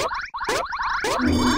Oh!